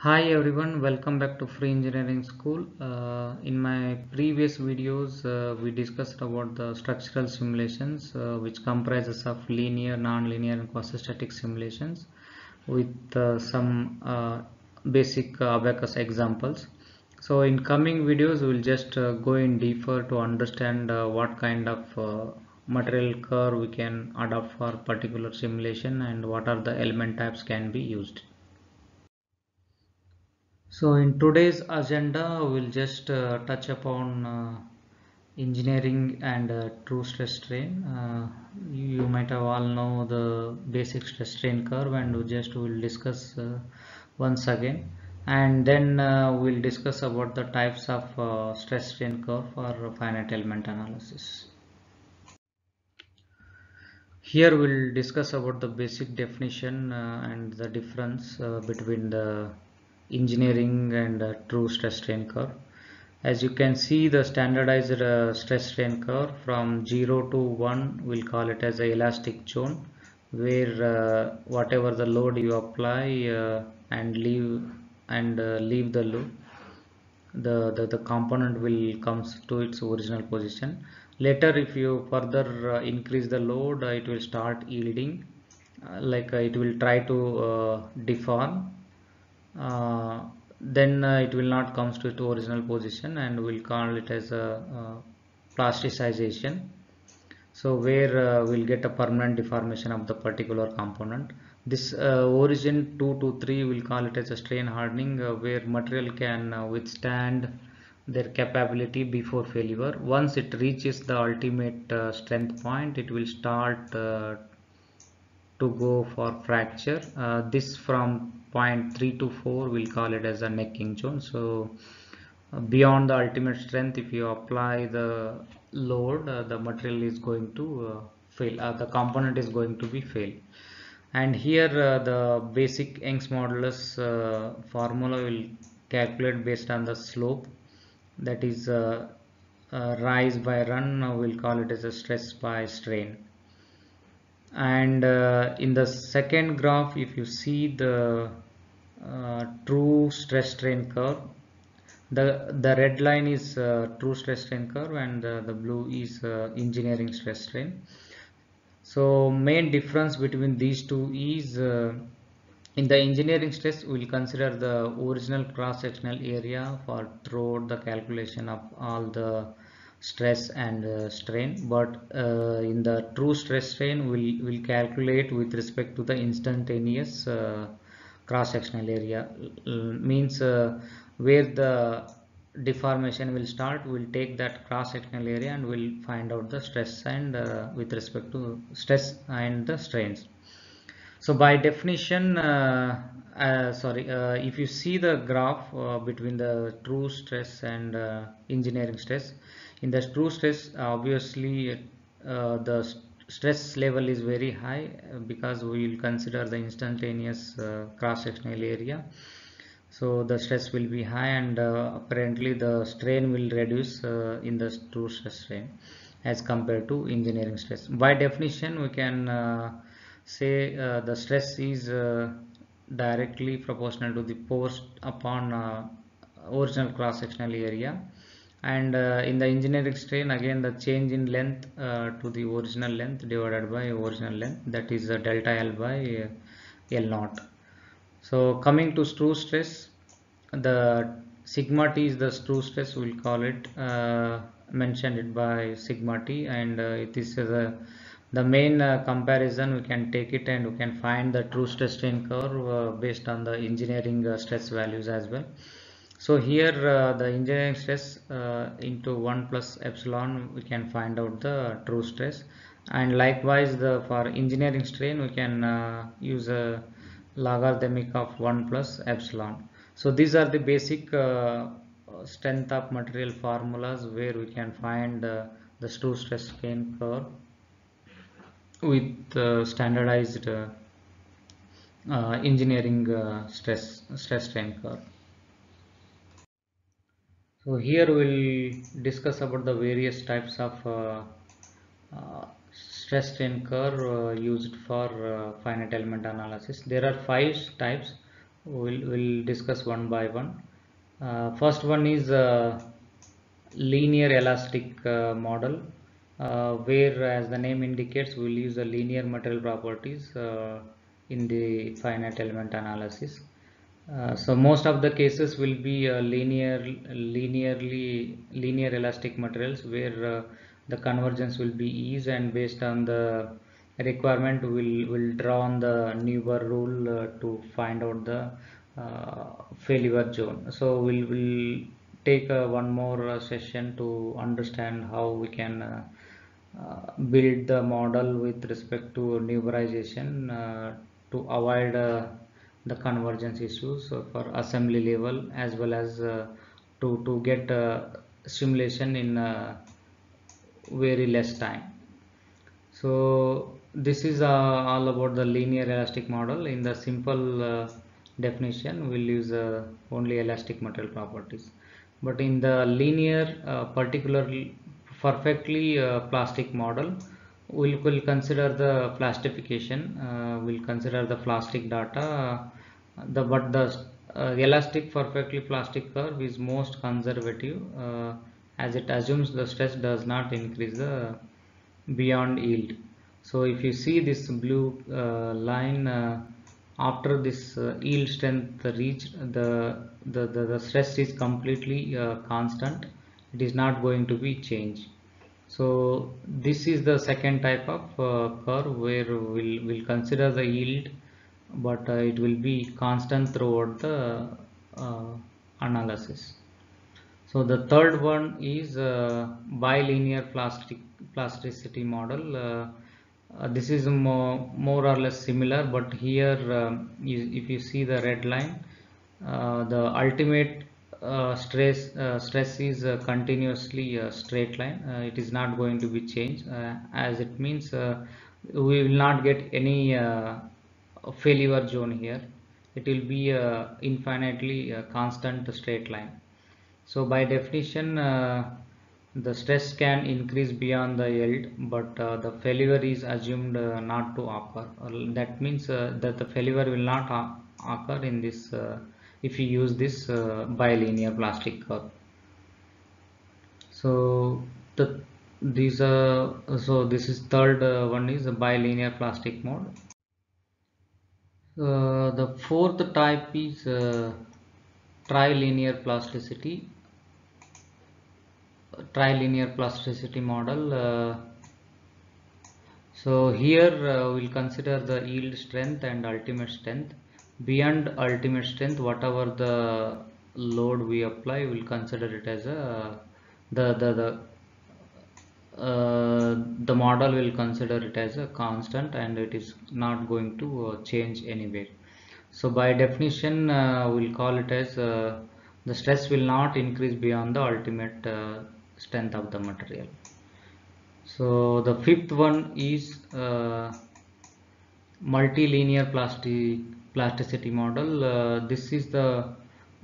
Hi everyone, welcome back to Free Engineering School. Uh, in my previous videos, uh, we discussed about the structural simulations, uh, which comprises of linear, non-linear, and quasi-static simulations with uh, some uh, basic uh, Abaqus examples. So in coming videos, we'll just go in deeper to understand what kind of material curve we can adopt for particular simulation and what are the element types can be used. So in today's agenda, we'll just uh, touch upon uh, engineering and uh, true stress strain. Uh, you, might have all know the basic stress strain curve and we just will discuss uh, once again. And then uh, we'll discuss about the types of stress strain curve for finite element analysis. Here we'll discuss about the basic definition and the difference between the engineering and uh, true stress strain curve. As you can see the standardized uh, stress strain curve from 0 to 1 we'll call it as a elastic zone where uh, whatever the load you apply uh, and leave and uh, leave the loop the, the, the component will comes to its original position later if you further uh, increase the load uh, it will start yielding like it will try to deform then uh, it will not comes to its original position and we'll call it as a, plasticization. So where uh, we'll get a permanent deformation of the particular component. This uh, origin 2 to 3 we'll call it as a strain hardening uh, where material can uh, withstand their capability before failure. Once it reaches the ultimate uh, strength point it will start uh, to go for fracture. Uh, this from point 3 to 4 we'll call it as a necking zone. So uh, beyond the ultimate strength if you apply the load uh, the material is going to uh, fail. Uh, the component is going to be fail. And here the basic Young's modulus formula will calculate based on the slope. That is rise by run we'll call it as a stress by strain and uh, in the second graph if you see the uh, true stress strain curve the the red line is uh, true stress strain curve and the blue is uh, engineering stress strain. So main difference between these two is uh, in the engineering stress we will consider the original cross sectional area for throughout the calculation of all the stress and uh, strain but uh, in the true stress strain we'll, we'll calculate with respect to the instantaneous uh, cross sectional area means uh, where the deformation will start we'll take that cross sectional area and we'll find out the stress and uh, with respect to stress and the strains. So by definition uh, uh, sorry uh, if you see the graph uh, between the true stress and engineering stress in the true stress obviously uh, the st stress level is very high because we will consider the instantaneous cross-sectional area. So the stress will be high and apparently the strain will reduce in the true stress strain as compared to engineering stress. By definition we can say uh, the stress is uh, directly proportional to the force upon uh, original cross sectional area and uh, in the engineering strain again the change in length uh, to the original length divided by original length that is uh, delta L by L naught. So coming to true stress the sigma t is the true stress we'll call it mentioned it by sigma t. And it is the the main uh, comparison we can take it and we can find the true stress strain curve uh, based on the engineering uh, stress values as well so here uh, the engineering stress uh, into 1 plus epsilon we can find out the true stress and likewise the for engineering strain we can uh, use a logarithmic of 1 plus epsilon so these are the basic strength of material formulas where we can find the true stress strain curve with uh, standardized uh, uh, engineering stress stress strain curve. So here we'll discuss about the various types of stress strain curve used for finite element analysis. There are five types. we'll, we'll discuss one by one uh, first one is uh, linear elastic uh, model uh, where as the name indicates we'll use the linear material properties uh, in the finite element analysis uh, so most of the cases will be uh, linear linearly linear elastic materials where uh, the convergence will be ease and based on the requirement will will draw on the Neuber rule uh, to find out the uh, failure zone. So we'll will take one more session to understand how we can build the model with respect to Neuberization to avoid the convergence issues for assembly level as well as uh, to to get uh, simulation in uh, very less time. So this is uh, all about the linear elastic model. In the simple uh, definition we'll use uh, only elastic material properties. But in the linear particularly perfectly plastic model we'll, we'll consider the plastification we'll consider the plastic data the but the uh, elastic perfectly plastic curve is most conservative uh, as it assumes the stress does not increase the beyond yield. So if you see this blue uh, line uh, after this uh, yield strength reached the, the the, the stress is completely uh, constant. It is not going to be changed. So this is the second type of uh, curve where we'll, we'll consider the yield but uh, it will be constant throughout the uh, analysis. So the third one is uh, bilinear plastic plasticity model. Uh, uh, this is more, more or less similar but here you, if you see the red line uh, the ultimate uh, stress uh, stress is uh, continuously a straight line. Uh, it is not going to be changed. Uh, as it means uh, we will not get any uh, failure zone here. It will be a infinitely uh, constant straight line. So by definition uh, the stress can increase beyond the yield but uh, the failure is assumed uh, not to occur. Uh, that means uh, that the failure will not occur in this uh, if you use this bilinear plastic curve. So the these are so this is third one is a bilinear plastic mode uh, the fourth type is uh, trilinear plasticity. Trilinear plasticity model uh, so here uh, we'll consider the yield strength and ultimate strength. Beyond ultimate strength whatever the load we apply we'll consider it as a the the the the model will consider it as a constant and it is not going to uh, change anywhere. So by definition uh, we'll call it as uh, the stress will not increase beyond the ultimate uh, strength of the material. So the fifth one is uh, multilinear plastic plasticity model. This is the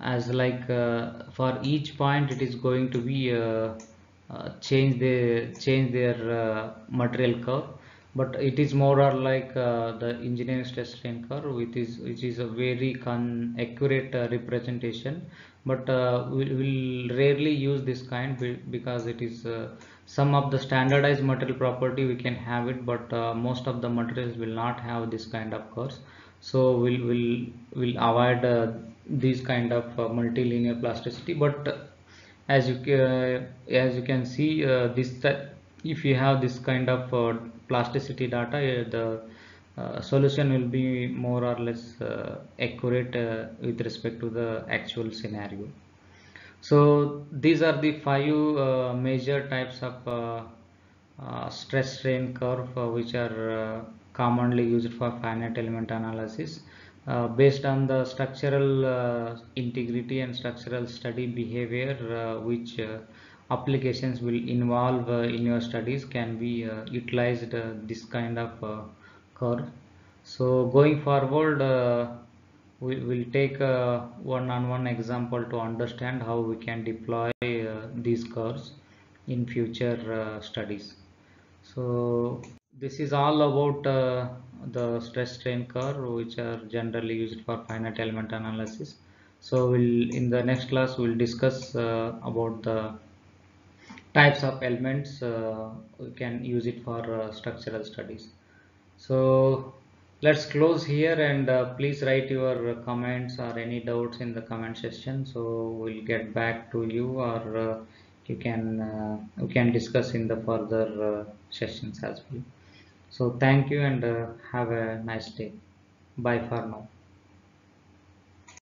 as like for each point it is going to be change the change their uh, material curve. But it is more or like uh, the engineering stress strain curve which is which is a very con accurate uh, representation. But uh, we will rarely use this kind because it is uh, some of the standardized material property we can have it but uh, most of the materials will not have this kind of curves. So we'll will will avoid uh, these kind of uh, multilinear plasticity. But uh, as you ca- as you can see uh, this if you have this kind of uh, plasticity data uh, the uh, solution will be more or less uh, accurate uh, with respect to the actual scenario. So these are the five uh, major types of uh, uh, stress strain curve uh, which are uh, commonly used for finite element analysis uh, based on the structural uh, integrity and structural study behavior uh, which uh, applications will involve uh, in your studies can be utilized this kind of curve. So going forward we will take a one-on-one example to understand how we can deploy these curves in future studies. So this is all about the stress strain curve which are generally used for finite element analysis. So we'll in the next class we'll discuss uh, about the types of elements uh, we can use it for uh, structural studies. So let's close here and uh, please write your comments or any doubts in the comment section. So we'll get back to you or uh, you can uh, we can discuss in the further uh, sessions as well so thank you and uh, have a nice day. Bye for now